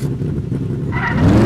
you